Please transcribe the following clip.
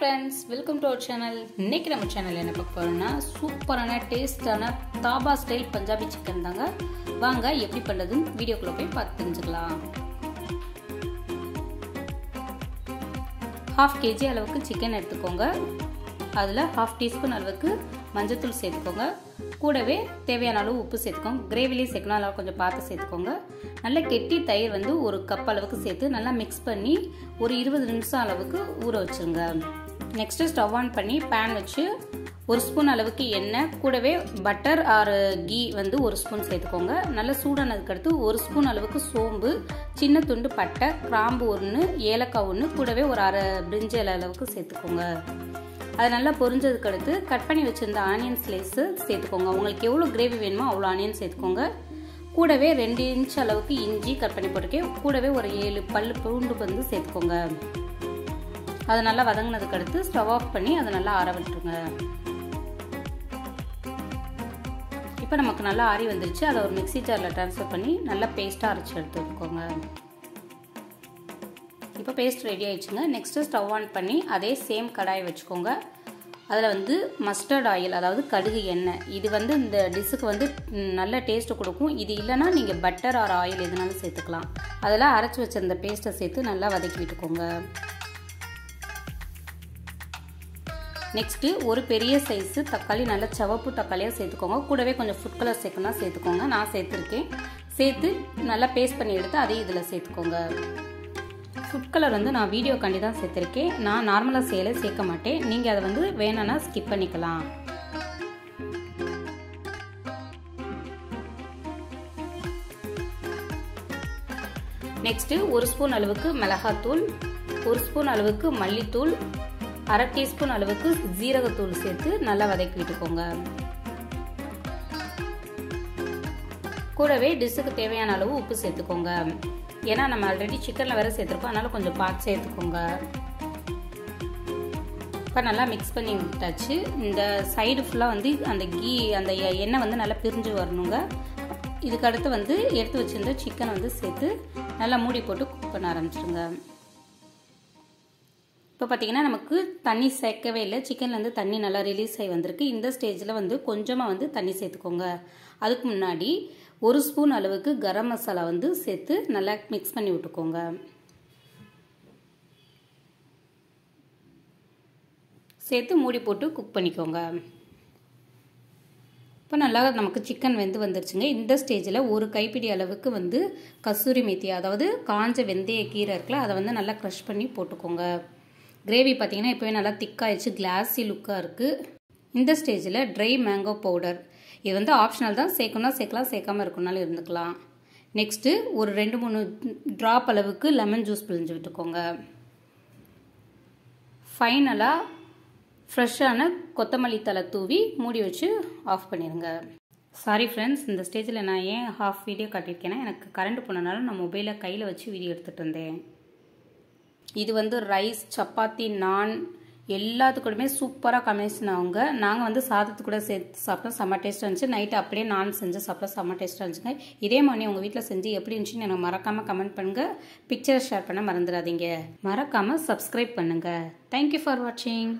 Friends welcome to our channel இன்னைக்கு நம்ம channel என்ன பார்க்க போறோம்னா சூப்பரான டேஸ்டான தாபா ஸ்டைல் பஞ்சாபி சிக்கன் தாங்க. வாங்க எப்படி பண்ணுறதுன்னு வீடியோக்குள்ளே போய் பார்த்து தெரிஞ்சுக்கலாம். ஹாஃப் கேஜி அளவுக்கு சிக்கன் எடுத்துக்கோங்க. அதில் ஹாஃப் டீஸ்பூன் அளவுக்கு மஞ்சத்தூள் சேர்த்துக்கோங்க. கூடவே தேவையான அளவு உப்பு சேர்த்துக்கோங்க. கிரேவிலையும் சேர்க்கணும். அளவு கொஞ்சம் பார்த்து சேர்த்துக்கோங்க. நல்லா கெட்டி தயிர் வந்து ஒரு கப் அளவுக்கு சேர்த்து நல்லா மிக்ஸ் பண்ணி ஒரு இருபது நிமிஷம் அளவுக்கு ஊற வச்சுருங்க. நெக்ஸ்ட்டு ஸ்டவ் ஆன் பண்ணி பேன் வச்சு ஒரு ஸ்பூன் அளவுக்கு எண்ணெய் கூடவே பட்டர் ஆறு கீ வந்து ஒரு ஸ்பூன் சேர்த்துக்கோங்க. நல்லா சூடானதுக்கு அடுத்து ஒரு ஸ்பூன் அளவுக்கு சோம்பு சின்ன துண்டு பட்டை கிராம்பு ஒன்று ஏலக்காய் ஒன்று கூடவே ஒரு அரை பிரிஞ்சு இலை அளவுக்கு சேர்த்துக்கோங்க. அது நல்லா பொரிஞ்சதுக்கு அடுத்து கட் பண்ணி வச்சுருந்த ஆனியன் ஸ்லைஸு சேர்த்துக்கோங்க. உங்களுக்கு எவ்வளோ கிரேவி வேணுமோ அவ்வளோ ஆனியன் சேர்த்துக்கோங்க. கூடவே ரெண்டு இன்ச் அளவுக்கு இஞ்சி கட் பண்ணி போட்டிருக்கேன். கூடவே ஒரு ஏழு பல் பூண்டு வந்து சேர்த்துக்கோங்க. அது நல்லா வதங்கினதுக்கு அடுத்து ஸ்டவ் ஆஃப் பண்ணி அதை நல்லா ஆற விட்டுருங்க. இப்போ நமக்கு நல்லா ஆறி வந்துருச்சு. அதை ஒரு மிக்சி ஜாரில் ட்ரான்ஸ்ஃபர் பண்ணி நல்லா பேஸ்ட்டாக அரைச்சி எடுத்துக்கோங்க இப்போ பேஸ்ட் ரெடி ஆயிடுச்சுங்க. நெக்ஸ்ட்டு ஸ்டவ் ஆன் பண்ணி அதே சேம் கடாயை வச்சுக்கோங்க. அதில் வந்து மஸ்டர்ட் ஆயில் அதாவது கடுகு எண்ணெய் இது வந்து இந்த டிஷ்ஷுக்கு வந்து நல்ல டேஸ்ட்டு கொடுக்கும். இது இல்லைனா நீங்கள் பட்டர் ஆர் ஆயில் எதுனாலும் சேர்த்துக்கலாம். அதெல்லாம் அரைச்சி வச்சிருந்த பேஸ்ட்டை சேர்த்து நல்லா வதக்கி விட்டுக்கோங்க நெக்ஸ்ட்டு ஒரு பெரிய சைஸு தக்காளி நல்லா சவப்பு தக்காளியாக சேர்த்துக்கோங்க. கூடவே கொஞ்சம் ஃபுட் கலர் சேர்க்கணும் சேர்த்துக்கோங்க. நான் சேர்த்துருக்கேன். சேர்த்து நல்லா பேஸ்ட் பண்ணி எடுத்து அதையும் இதில் சேர்த்துக்கோங்க. ஃபுட் கலர் வந்து நான் வீடியோ கண்டி தான் சேர்த்துருக்கேன். நான் நார்மலாக செய்யலை சேர்க்க மாட்டேன். நீங்கள் அதை வந்து வேணும்னா ஸ்கிப் பண்ணிக்கலாம். நெக்ஸ்ட்டு ஒரு ஸ்பூன் அளவுக்கு மிளகாத்தூள் ஒரு ஸ்பூன் அளவுக்கு மல்லித்தூள் அரை டீஸ்பூன் அளவுக்கு ஜீரகத்தூள் சேர்த்து நல்லா வதக்கி விட்டுக்கோங்க. கூடவே டிஷ்ஷுக்கு தேவையான அளவு உப்பு சேர்த்துக்கோங்க. ஏன்னா நம்ம ஆல்ரெடி சிக்கனில் வேறு சேர்த்துருக்கோம். அதனால் கொஞ்சம் பார்த்து சேர்த்துக்கோங்க. இப்போ நல்லா மிக்ஸ் பண்ணி விட்டாச்சு. இந்த சைடு ஃபுல்லாக வந்து அந்த கீ அந்த எண்ணெய் வந்து நல்லா பிரிஞ்சு வரணுங்க. இதுக்கு அடுத்து வந்து எடுத்து வச்சுருந்த சிக்கனை வந்து சேர்த்து நல்லா மூடி போட்டு குக் பண்ண ஆரம்பிச்சிருங்க. இப்போ பார்த்தீங்கன்னா நமக்கு தண்ணி சேர்க்கவே இல்லை. சிக்கன்லேருந்து தண்ணி நல்லா ரிலீஸ் ஆகி வந்திருக்கு. இந்த ஸ்டேஜில் வந்து கொஞ்சமாக வந்து தண்ணி சேர்த்துக்கோங்க. அதுக்கு முன்னாடி ஒரு ஸ்பூன் அளவுக்கு கரம் மசாலா வந்து சேர்த்து நல்லா மிக்ஸ் பண்ணி விட்டுக்கோங்க. சேர்த்து மூடி போட்டு குக் பண்ணிக்கோங்க. இப்போ நல்லா நமக்கு சிக்கன் வெந்து வந்துருச்சுங்க. இந்த ஸ்டேஜில் ஒரு கைப்பிடி அளவுக்கு வந்து கஸ்தூரி மெத்தி அதாவது காஞ்ச வெந்தய கீரை இருக்குல்ல அதை வந்து நல்லா க்ரஷ் பண்ணி போட்டுக்கோங்க. கிரேவி பார்த்தீங்கன்னா இப்போவே நல்லா திக்காயிடுச்சு கிளாஸி லுக்காக இருக்குது இந்த ஸ்டேஜில் ட்ரை மேங்கோ பவுடர் இது வந்து ஆப்ஷனல் தான் சேர்க்கணும்னா சேர்க்கலாம் சேர்க்காம இருக்கணும்னாலும் இருந்துக்கலாம். நெக்ஸ்ட்டு ஒரு ரெண்டு மூணு ட்ராப் அளவுக்கு லெமன் ஜூஸ் பிழிஞ்சு விட்டுக்கோங்க. ஃபைனலாக ஃப்ரெஷ்ஷான கொத்தமல்லி தலை தூவி மூடி வச்சு ஆஃப் பண்ணிடுங்க சாரி ஃப்ரெண்ட்ஸ் இந்த ஸ்டேஜில் நான் ஏன் ஹாஃப் வீடியோ காட்டியிருக்கேன்னா எனக்கு கரண்ட் போனனால நான் மொபைலை கையில் வச்சு வீடியோ எடுத்துகிட்டு இருந்தேன் இது வந்து ரைஸ் சப்பாத்தி நான் எல்லாத்துக்கூடமே சூப்பராக காம்பினேஷன் ஆகுங்க. நாங்கள் வந்து சாதத்து கூட சேர்த்து சாப்பிட்டோம் செம்ம டேஸ்ட்டாக இருந்துச்சு. நைட்டு அப்படியே நான் செஞ்சு சாப்பிட்டோம் செம்ம டேஸ்ட்டாக இருந்துச்சுங்க. இதே மாதிரி உங்கள் வீட்டில் செஞ்சு எப்படி இருந்துச்சுன்னு எனக்கு மறக்காமல் கமெண்ட் பண்ணுங்கள் பிக்சரை ஷேர் பண்ண மறந்துடாதீங்க. மறக்காமல் சப்ஸ்கிரைப் பண்ணுங்கள் தேங்க்யூ ஃபார் வாட்சிங்